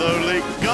only God.